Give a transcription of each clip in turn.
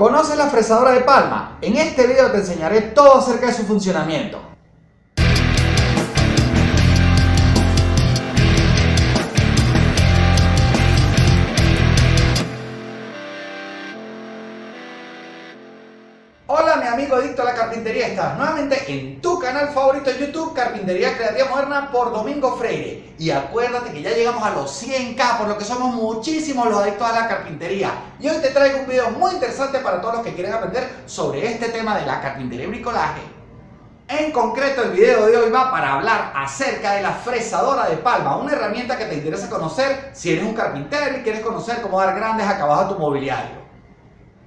¿Conoces la fresadora de palma? En este video te enseñaré todo acerca de su funcionamiento. Carpintería, estás nuevamente en tu canal favorito de YouTube, Carpintería Creativa Moderna por Domingo Freire. Y acuérdate que ya llegamos a los 100k, por lo que somos muchísimos los adictos a la carpintería. Y hoy te traigo un video muy interesante para todos los que quieren aprender sobre este tema de la carpintería y bricolaje. En concreto el video de hoy va para hablar acerca de la fresadora de palma, una herramienta que te interesa conocer si eres un carpintero y quieres conocer cómo dar grandes acabados a tu mobiliario.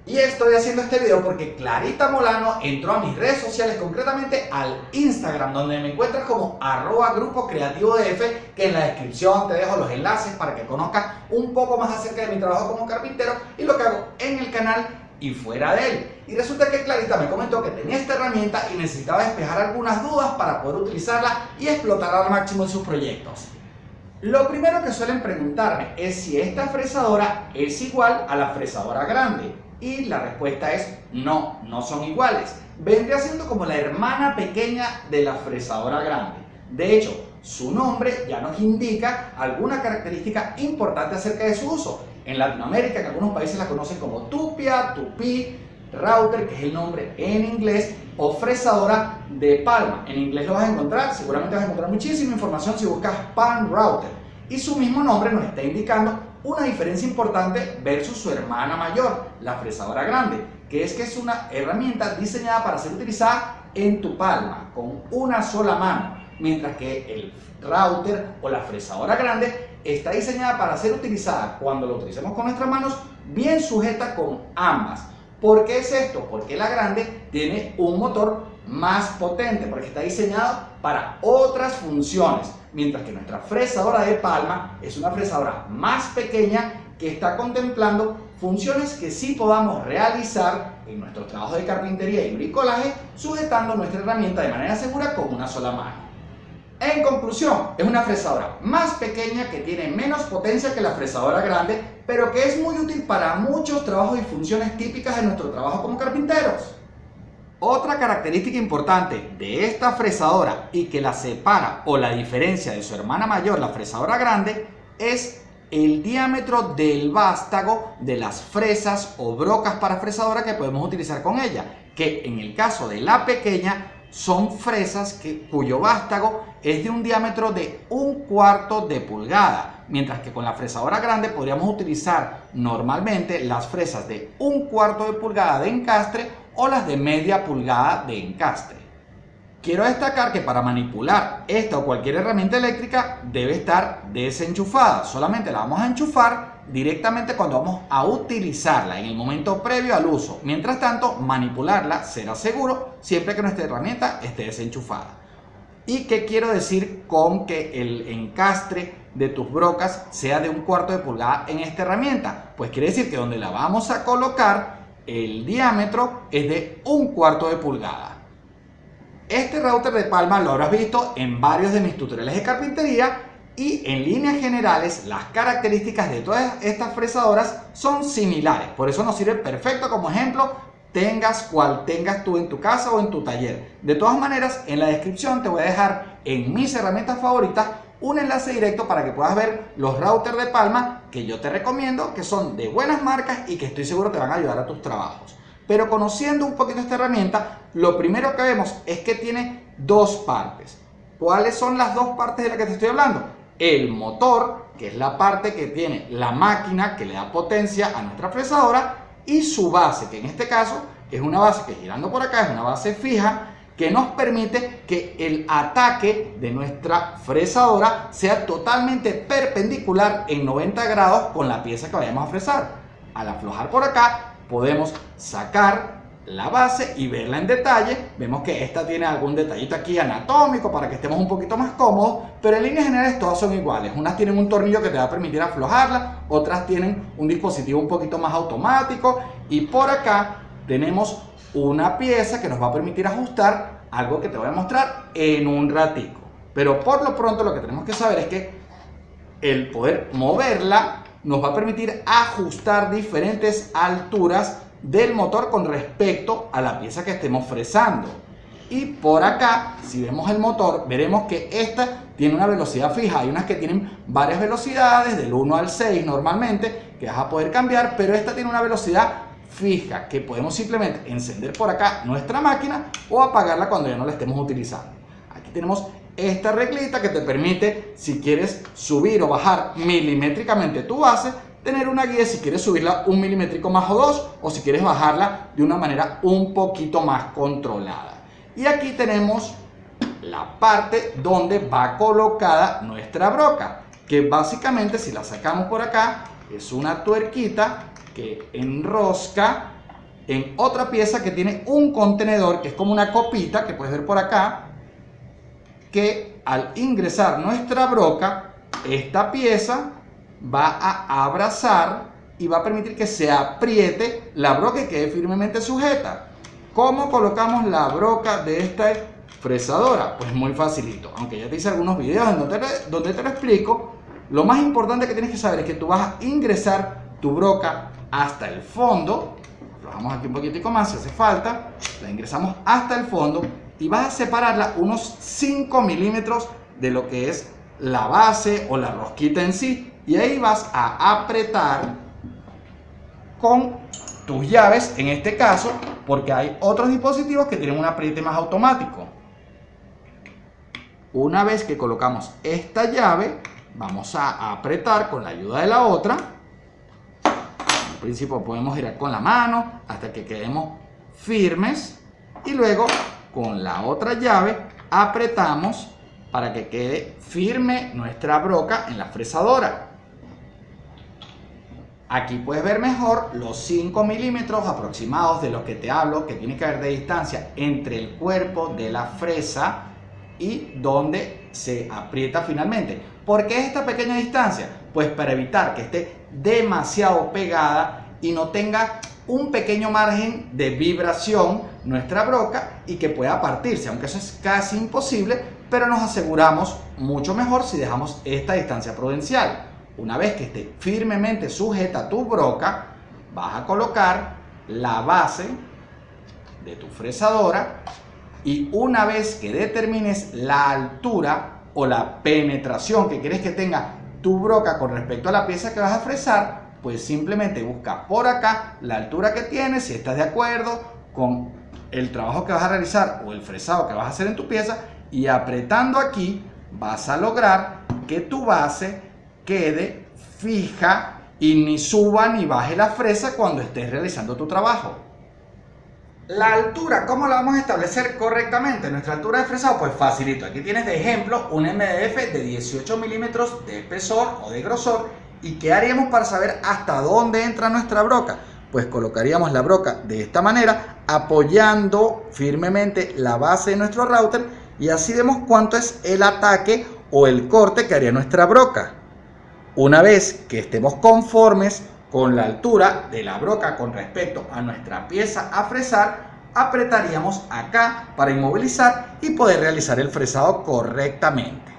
Y estoy haciendo este video porque Clarita Molano entró a mis redes sociales, concretamente al Instagram, donde me encuentras como arroba grupo creativo DF, que en la descripción te dejo los enlaces para que conozcas un poco más acerca de mi trabajo como carpintero y lo que hago en el canal y fuera de él. Y resulta que Clarita me comentó que tenía esta herramienta y necesitaba despejar algunas dudas para poder utilizarla y explotar al máximo en sus proyectos. Lo primero que suelen preguntarme es si esta fresadora es igual a la fresadora grande. Y la respuesta es no, no son iguales. Vendría siendo como la hermana pequeña de la fresadora grande. De hecho, su nombre ya nos indica alguna característica importante acerca de su uso. En Latinoamérica, en algunos países la conocen como tupia, tupí, router, que es el nombre en inglés, o fresadora de palma. En inglés lo vas a encontrar, seguramente vas a encontrar muchísima información si buscas Palm Router. Y su mismo nombre nos está indicando una diferencia importante versus su hermana mayor, la fresadora grande, que es que es una herramienta diseñada para ser utilizada en tu palma, con una sola mano, mientras que el router o la fresadora grande está diseñada para ser utilizada cuando lo utilicemos con nuestras manos, bien sujeta con ambas. ¿Por qué es esto? Porque la grande tiene un motor más potente, porque está diseñado para otras funciones mientras que nuestra fresadora de palma es una fresadora más pequeña que está contemplando funciones que sí podamos realizar en nuestro trabajo de carpintería y bricolaje sujetando nuestra herramienta de manera segura con una sola mano. En conclusión, es una fresadora más pequeña que tiene menos potencia que la fresadora grande, pero que es muy útil para muchos trabajos y funciones típicas de nuestro trabajo como carpinteros. Otra característica importante de esta fresadora y que la separa o la diferencia de su hermana mayor, la fresadora grande, es el diámetro del vástago de las fresas o brocas para fresadora que podemos utilizar con ella, que en el caso de la pequeña son fresas cuyo vástago es de un diámetro de un cuarto de pulgada, mientras que con la fresadora grande podríamos utilizar normalmente las fresas de un cuarto de pulgada de encastre o las de media pulgada de encastre. Quiero destacar que para manipular esta o cualquier herramienta eléctrica debe estar desenchufada. Solamente la vamos a enchufar directamente cuando vamos a utilizarla en el momento previo al uso. Mientras tanto, manipularla será seguro siempre que nuestra herramienta esté desenchufada. ¿Y qué quiero decir con que el encastre de tus brocas sea de un cuarto de pulgada en esta herramienta? Pues quiere decir que donde la vamos a colocar el diámetro es de un cuarto de pulgada. Este router de palma lo habrás visto en varios de mis tutoriales de carpintería y en líneas generales las características de todas estas fresadoras son similares. Por eso nos sirve perfecto como ejemplo tengas cual tengas tú en tu casa o en tu taller. De todas maneras, en la descripción te voy a dejar en mis herramientas favoritas un enlace directo para que puedas ver los routers de Palma que yo te recomiendo, que son de buenas marcas y que estoy seguro te van a ayudar a tus trabajos. Pero conociendo un poquito esta herramienta, lo primero que vemos es que tiene dos partes. ¿Cuáles son las dos partes de las que te estoy hablando? El motor, que es la parte que tiene la máquina que le da potencia a nuestra fresadora, y su base, que en este caso es una base que girando por acá es una base fija que nos permite que el ataque de nuestra fresadora sea totalmente perpendicular en 90 grados con la pieza que vayamos a fresar. Al aflojar por acá podemos sacar la base y verla en detalle. Vemos que esta tiene algún detallito aquí anatómico para que estemos un poquito más cómodos, pero en líneas generales todas son iguales. Unas tienen un tornillo que te va a permitir aflojarla, otras tienen un dispositivo un poquito más automático y por acá tenemos una pieza que nos va a permitir ajustar algo que te voy a mostrar en un ratico. Pero por lo pronto lo que tenemos que saber es que el poder moverla nos va a permitir ajustar diferentes alturas del motor con respecto a la pieza que estemos fresando. Y por acá, si vemos el motor, veremos que esta tiene una velocidad fija. Hay unas que tienen varias velocidades, del 1 al 6 normalmente, que vas a poder cambiar, pero esta tiene una velocidad fija que podemos simplemente encender por acá nuestra máquina o apagarla cuando ya no la estemos utilizando. Aquí tenemos esta reglita que te permite, si quieres subir o bajar milimétricamente tu base, tener una guía si quieres subirla un milimétrico más o dos o si quieres bajarla de una manera un poquito más controlada. Y aquí tenemos la parte donde va colocada nuestra broca, que básicamente si la sacamos por acá es una tuerquita que enrosca en otra pieza que tiene un contenedor que es como una copita que puedes ver por acá que al ingresar nuestra broca esta pieza va a abrazar y va a permitir que se apriete la broca y quede firmemente sujeta ¿Cómo colocamos la broca de esta fresadora? Pues muy facilito, aunque ya te hice algunos videos donde, donde te lo explico. Lo más importante que tienes que saber es que tú vas a ingresar tu broca hasta el fondo. Bajamos aquí un poquitico más si hace falta. La ingresamos hasta el fondo y vas a separarla unos 5 milímetros de lo que es la base o la rosquita en sí. Y ahí vas a apretar con tus llaves, en este caso, porque hay otros dispositivos que tienen un apriete más automático. Una vez que colocamos esta llave, vamos a apretar con la ayuda de la otra. Principio podemos girar con la mano hasta que quedemos firmes y luego con la otra llave apretamos para que quede firme nuestra broca en la fresadora. Aquí puedes ver mejor los 5 milímetros aproximados de los que te hablo, que tiene que haber de distancia entre el cuerpo de la fresa y donde se aprieta finalmente. ¿Por qué esta pequeña distancia? Pues para evitar que esté demasiado pegada y no tenga un pequeño margen de vibración nuestra broca y que pueda partirse, aunque eso es casi imposible, pero nos aseguramos mucho mejor si dejamos esta distancia prudencial. Una vez que esté firmemente sujeta tu broca, vas a colocar la base de tu fresadora y una vez que determines la altura o la penetración que quieres que tenga tu broca con respecto a la pieza que vas a fresar, pues simplemente busca por acá la altura que tienes, si estás de acuerdo con el trabajo que vas a realizar o el fresado que vas a hacer en tu pieza y apretando aquí vas a lograr que tu base quede fija y ni suba ni baje la fresa cuando estés realizando tu trabajo. La altura, ¿cómo la vamos a establecer correctamente? Nuestra altura de fresado, pues facilito. Aquí tienes de ejemplo un MDF de 18 milímetros de espesor o de grosor. ¿Y qué haríamos para saber hasta dónde entra nuestra broca? Pues colocaríamos la broca de esta manera, apoyando firmemente la base de nuestro router y así vemos cuánto es el ataque o el corte que haría nuestra broca. Una vez que estemos conformes con la altura de la broca con respecto a nuestra pieza a fresar, apretaríamos acá para inmovilizar y poder realizar el fresado correctamente.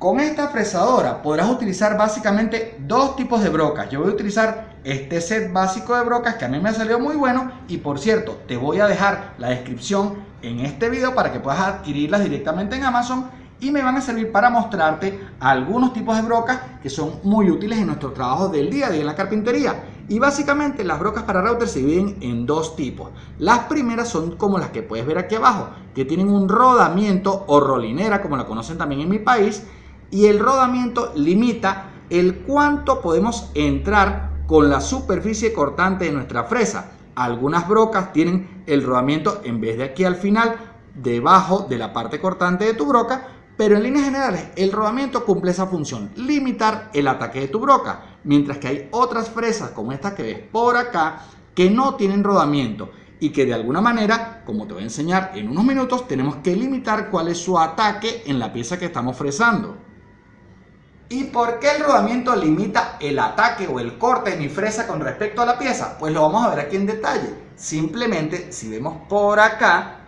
Con esta fresadora podrás utilizar básicamente dos tipos de brocas. Yo voy a utilizar este set básico de brocas que a mí me ha salido muy bueno y por cierto te voy a dejar la descripción en este video para que puedas adquirirlas directamente en Amazon y me van a servir para mostrarte algunos tipos de brocas que son muy útiles en nuestro trabajo del día a día en la carpintería. Y básicamente las brocas para router se dividen en dos tipos. Las primeras son como las que puedes ver aquí abajo, que tienen un rodamiento o rolinera, como la conocen también en mi país, y el rodamiento limita el cuánto podemos entrar con la superficie cortante de nuestra fresa. Algunas brocas tienen el rodamiento en vez de aquí al final, debajo de la parte cortante de tu broca, pero en líneas generales, el rodamiento cumple esa función, limitar el ataque de tu broca, mientras que hay otras fresas como esta que ves por acá que no tienen rodamiento y que de alguna manera, como te voy a enseñar en unos minutos, tenemos que limitar cuál es su ataque en la pieza que estamos fresando. ¿Y por qué el rodamiento limita el ataque o el corte de mi fresa con respecto a la pieza? Pues lo vamos a ver aquí en detalle. Simplemente, si vemos por acá,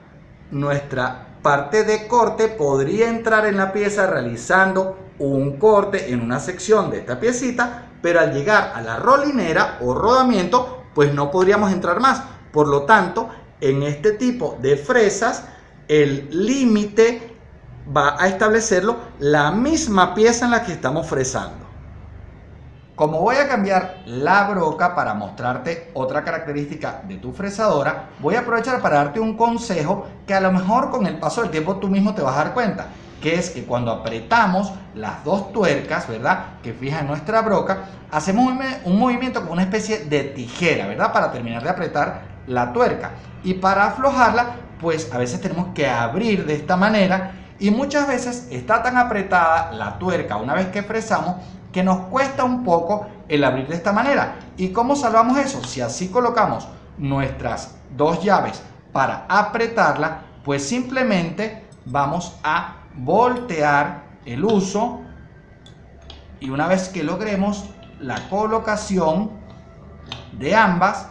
nuestra parte de corte podría entrar en la pieza realizando un corte en una sección de esta piecita, pero al llegar a la rolinera o rodamiento pues no podríamos entrar más. Por lo tanto, en este tipo de fresas, el límite va a establecerlo la misma pieza en la que estamos fresando. Como voy a cambiar la broca para mostrarte otra característica de tu fresadora, voy a aprovechar para darte un consejo que a lo mejor con el paso del tiempo tú mismo te vas a dar cuenta, que es que cuando apretamos las dos tuercas, ¿verdad? Que fijan nuestra broca, hacemos un movimiento como una especie de tijera, ¿verdad? Para terminar de apretar la tuerca. Y para aflojarla, pues a veces tenemos que abrir de esta manera y muchas veces está tan apretada la tuerca una vez que fresamos que nos cuesta un poco el abrir de esta manera. ¿Y cómo salvamos eso? Si así colocamos nuestras dos llaves para apretarla, pues simplemente vamos a voltear el uso y una vez que logremos la colocación de ambas,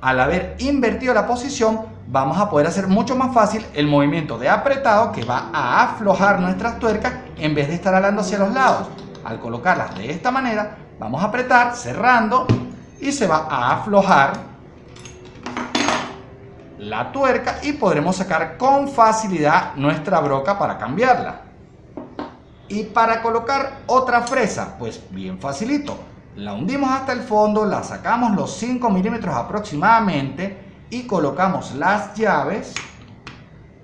al haber invertido la posición, vamos a poder hacer mucho más fácil el movimiento de apretado que va a aflojar nuestras tuercas en vez de estar alando hacia los lados. Al colocarlas de esta manera, vamos a apretar cerrando y se va a aflojar la tuerca y podremos sacar con facilidad nuestra broca para cambiarla. Y para colocar otra fresa, pues bien facilito. La hundimos hasta el fondo, la sacamos los 5 milímetros aproximadamente y colocamos las llaves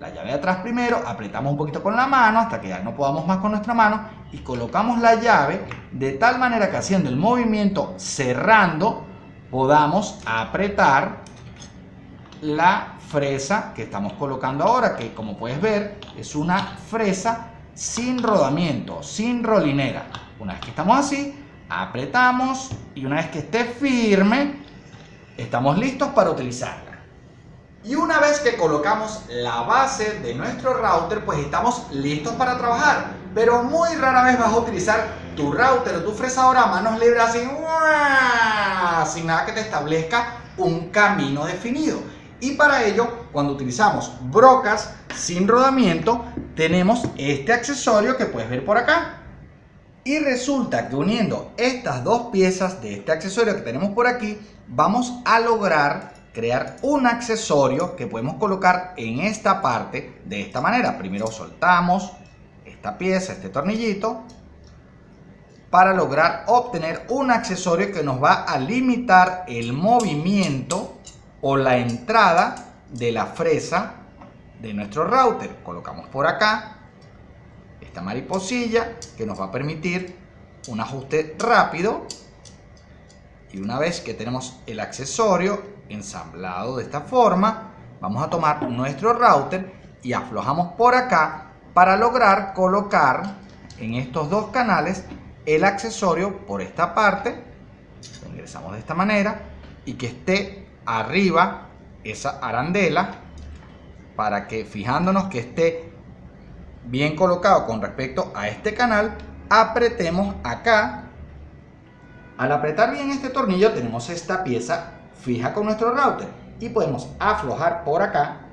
la llave de atrás primero, apretamos un poquito con la mano hasta que ya no podamos más con nuestra mano y colocamos la llave de tal manera que haciendo el movimiento cerrando podamos apretar la fresa que estamos colocando ahora, que como puedes ver es una fresa sin rodamiento, sin rolinera. Una vez que estamos así, apretamos y una vez que esté firme, estamos listos para utilizarla. Y una vez que colocamos la base de nuestro router, pues estamos listos para trabajar. Pero muy rara vez vas a utilizar tu router o tu fresadora a manos libres así, sin nada que te establezca un camino definido. Y para ello, cuando utilizamos brocas sin rodamiento, tenemos este accesorio que puedes ver por acá. Y resulta que uniendo estas dos piezas de este accesorio que tenemos por aquí, vamos a lograr crear un accesorio que podemos colocar en esta parte de esta manera. Primero soltamos esta pieza, este tornillito, para lograr obtener un accesorio que nos va a limitar el movimiento o la entrada de la fresa de nuestro router. Colocamos por acá esta mariposilla que nos va a permitir un ajuste rápido y una vez que tenemos el accesorio ensamblado de esta forma, vamos a tomar nuestro router y aflojamos por acá para lograr colocar en estos dos canales el accesorio por esta parte. Lo ingresamos de esta manera y que esté arriba esa arandela para que fijándonos que esté bien colocado con respecto a este canal, apretemos acá. Al apretar bien este tornillo tenemos esta pieza fija con nuestro router y podemos aflojar por acá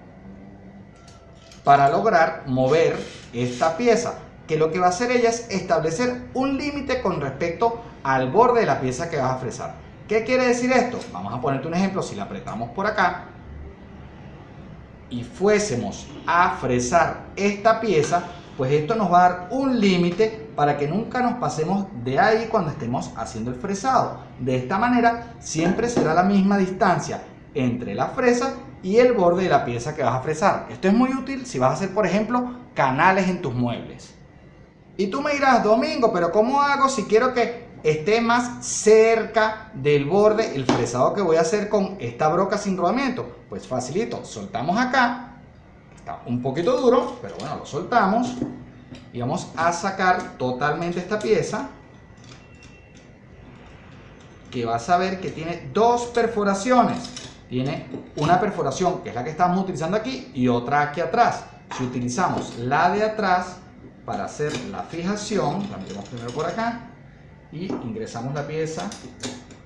para lograr mover esta pieza que lo que va a hacer ella es establecer un límite con respecto al borde de la pieza que vas a fresar. ¿Qué quiere decir esto? Vamos a ponerte un ejemplo, si la apretamos por acá y fuésemos a fresar esta pieza, pues esto nos va a dar un límite para que nunca nos pasemos de ahí cuando estemos haciendo el fresado. De esta manera siempre será la misma distancia entre la fresa y el borde de la pieza que vas a fresar. Esto es muy útil si vas a hacer, por ejemplo, canales en tus muebles. Y tú me dirás, Domingo, pero ¿cómo hago si quiero que esté más cerca del borde el fresado que voy a hacer con esta broca sin rodamiento? Pues facilito, soltamos acá, está un poquito duro, pero bueno, lo soltamos y vamos a sacar totalmente esta pieza que vas a ver que tiene dos perforaciones tiene una perforación que es la que estamos utilizando aquí y otra aquí atrás. Si utilizamos la de atrás para hacer la fijación la metemos primero por acá y ingresamos la pieza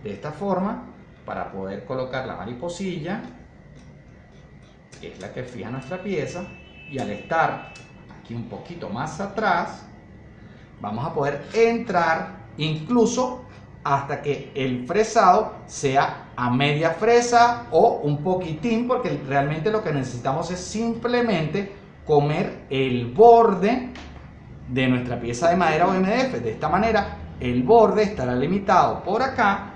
de esta forma para poder colocar la mariposilla que es la que fija nuestra pieza y al estar un poquito más atrás, vamos a poder entrar incluso hasta que el fresado sea a media fresa o un poquitín, porque realmente lo que necesitamos es simplemente comer el borde de nuestra pieza de madera o MDF. De esta manera, el borde estará limitado por acá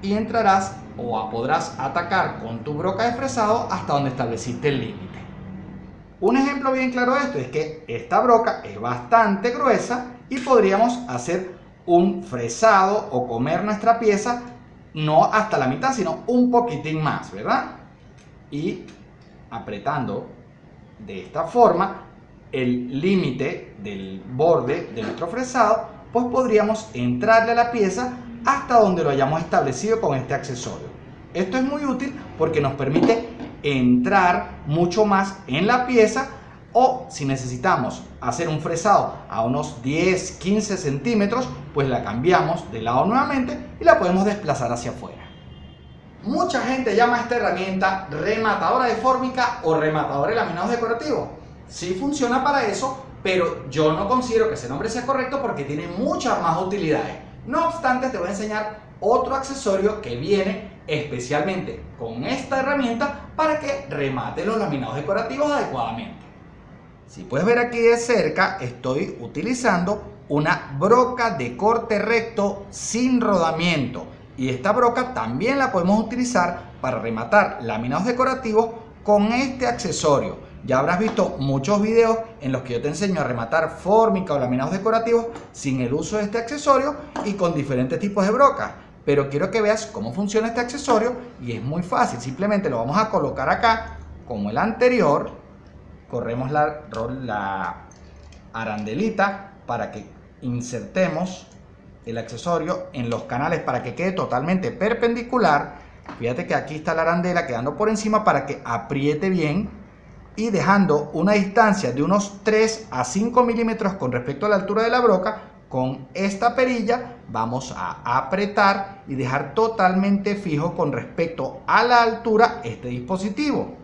y entrarás o podrás atacar con tu broca de fresado hasta donde estableciste el límite. Un ejemplo bien claro de esto es que esta broca es bastante gruesa y podríamos hacer un fresado o comer nuestra pieza no hasta la mitad, sino un poquitín más, ¿verdad? Y apretando de esta forma el límite del borde de nuestro fresado, pues podríamos entrarle a la pieza hasta donde lo hayamos establecido con este accesorio. Esto es muy útil porque nos permite entrar mucho más en la pieza o si necesitamos hacer un fresado a unos 10, 15 centímetros, pues la cambiamos de lado nuevamente y la podemos desplazar hacia afuera. Mucha gente llama a esta herramienta rematadora de fórmica o rematador de laminados decorativos. Sí funciona para eso, pero yo no considero que ese nombre sea correcto porque tiene muchas más utilidades. No obstante, te voy a enseñar otro accesorio que viene especialmente con esta herramienta para que remate los laminados decorativos adecuadamente. Si puedes ver aquí de cerca, estoy utilizando una broca de corte recto sin rodamiento. Y esta broca también la podemos utilizar para rematar laminados decorativos con este accesorio. Ya habrás visto muchos videos en los que yo te enseño a rematar fórmica o laminados decorativos sin el uso de este accesorio y con diferentes tipos de brocas. Pero quiero que veas cómo funciona este accesorio y es muy fácil. Simplemente lo vamos a colocar acá como el anterior corremos la, arandelita para que insertemos el accesorio en los canales para que quede totalmente perpendicular. Fíjate que aquí está la arandela quedando por encima para que apriete bien y dejando una distancia de unos 3 a 5 milímetros con respecto a la altura de la broca. Con esta perilla vamos a apretar y dejar totalmente fijo con respecto a la altura este dispositivo.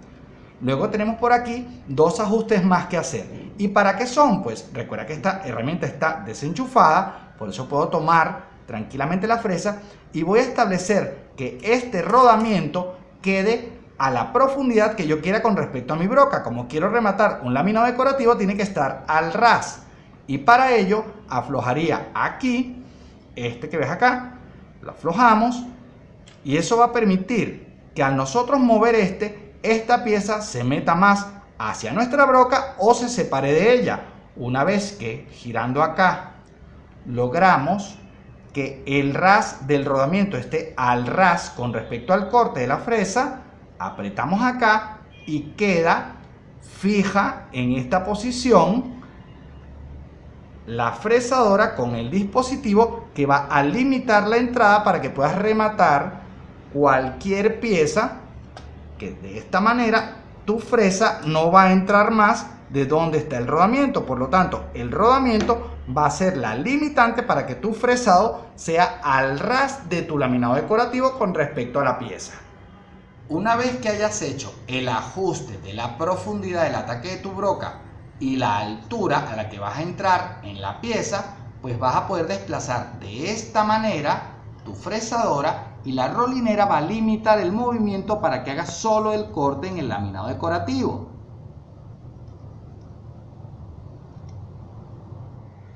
Luego tenemos por aquí dos ajustes más que hacer. ¿Y para qué son? Pues recuerda que esta herramienta está desenchufada, por eso puedo tomar tranquilamente la fresa y voy a establecer que este rodamiento quede a la profundidad que yo quiera con respecto a mi broca. Como quiero rematar un laminado decorativo, tiene que estar al ras. Y para ello aflojaría aquí, este que ves acá, lo aflojamos y eso va a permitir que al nosotros mover este, esta pieza se meta más hacia nuestra broca o se separe de ella. Una vez que girando acá logramos que el ras del rodamiento esté al ras con respecto al corte de la fresa, apretamos acá y queda fija en esta posición la fresadora con el dispositivo que va a limitar la entrada para que puedas rematar cualquier pieza que de esta manera tu fresa no va a entrar más de donde está el rodamiento. Por lo tanto, el rodamiento va a ser la limitante para que tu fresado sea al ras de tu laminado decorativo con respecto a la pieza. Una vez que hayas hecho el ajuste de la profundidad del ataque de tu broca y la altura a la que vas a entrar en la pieza, pues vas a poder desplazar de esta manera tu fresadora y la rolinera va a limitar el movimiento para que haga solo el corte en el laminado decorativo.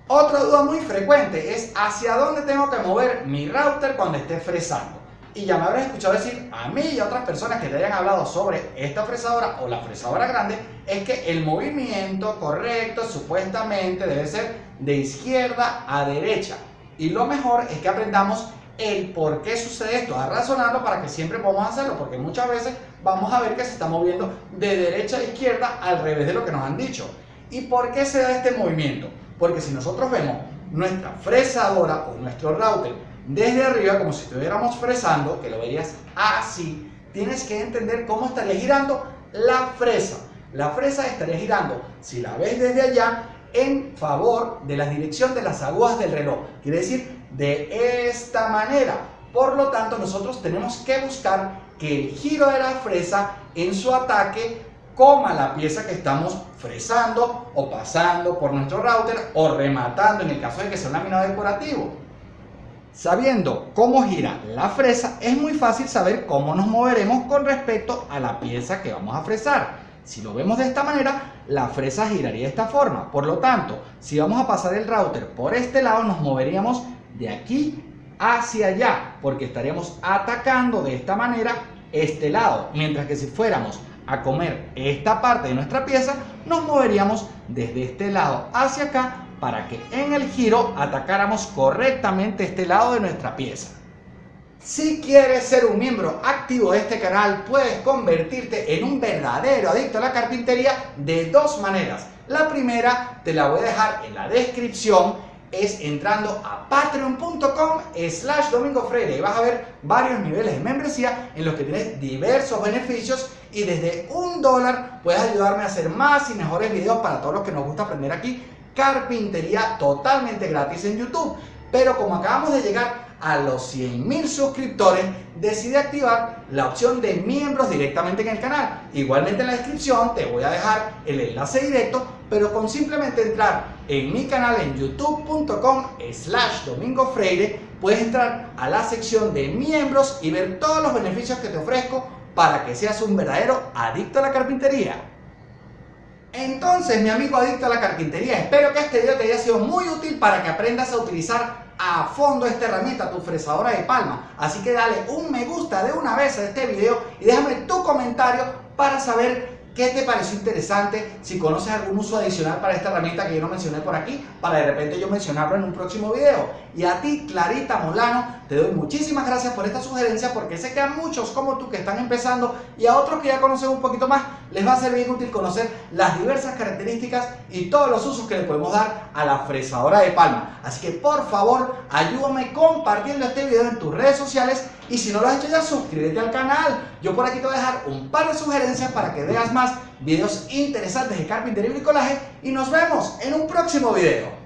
Otra duda muy frecuente es hacia dónde tengo que mover mi router cuando esté fresando. Y ya me habrás escuchado decir a mí y a otras personas que te hayan hablado sobre esta fresadora o la fresadora grande, es que el movimiento correcto supuestamente debe ser de izquierda a derecha. Y lo mejor es que aprendamos el por qué sucede esto, a razonarlo para que siempre podamos hacerlo, porque muchas veces vamos a ver que se está moviendo de derecha a izquierda al revés de lo que nos han dicho. ¿Y por qué se da este movimiento? Porque si nosotros vemos nuestra fresadora o nuestro router desde arriba, como si estuviéramos fresando, que lo verías así, tienes que entender cómo estaría girando la fresa. La fresa estaría girando, si la ves desde allá, en favor de la dirección de las aguas del reloj. Quiere decir, de esta manera. Por lo tanto, nosotros tenemos que buscar que el giro de la fresa en su ataque coma la pieza que estamos fresando o pasando por nuestro router o rematando en el caso de que sea un laminado decorativo. Sabiendo cómo gira la fresa, es muy fácil saber cómo nos moveremos con respecto a la pieza que vamos a fresar. Si lo vemos de esta manera, la fresa giraría de esta forma. Por lo tanto, si vamos a pasar el router por este lado, nos moveríamos de aquí hacia allá, porque estaríamos atacando de esta manera este lado. Mientras que si fuéramos a comer esta parte de nuestra pieza, nos moveríamos desde este lado hacia acá para que en el giro atacáramos correctamente este lado de nuestra pieza. Si quieres ser un miembro activo de este canal, puedes convertirte en un verdadero adicto a la carpintería de dos maneras. La primera te la voy a dejar en la descripción, es entrando a patreon.com slash domingo freire y vas a ver varios niveles de membresía en los que tienes diversos beneficios y desde un dólar puedes ayudarme a hacer más y mejores videos para todos los que nos gusta aprender aquí carpintería totalmente gratis en YouTube. Pero como acabamos de llegar a los 100.000 suscriptores, decidí activar la opción de miembros directamente en el canal. Igualmente en la descripción te voy a dejar el enlace directo, pero con simplemente entrar en mi canal en youtube.com slash domingo freire, puedes entrar a la sección de miembros y ver todos los beneficios que te ofrezco para que seas un verdadero adicto a la carpintería. Entonces, mi amigo adicto a la carpintería, espero que este video te haya sido muy útil para que aprendas a utilizar a fondo esta herramienta, tu fresadora de palma. Así que dale un me gusta de una vez a este video y déjame tu comentario para saber ¿Qué te pareció interesante? Si conoces algún uso adicional para esta herramienta que yo no mencioné por aquí, para de repente yo mencionarlo en un próximo video. Y a ti, Clarita Molano, te doy muchísimas gracias por esta sugerencia porque sé que a muchos como tú que están empezando y a otros que ya conocen un poquito más, les va a ser bien útil conocer las diversas características y todos los usos que le podemos dar a la fresadora de palma. Así que por favor, ayúdame compartiendo este video en tus redes sociales y si no lo has hecho ya, suscríbete al canal. Yo por aquí te voy a dejar un par de sugerencias para que veas más videos interesantes de carpintería y bricolaje y nos vemos en un próximo video.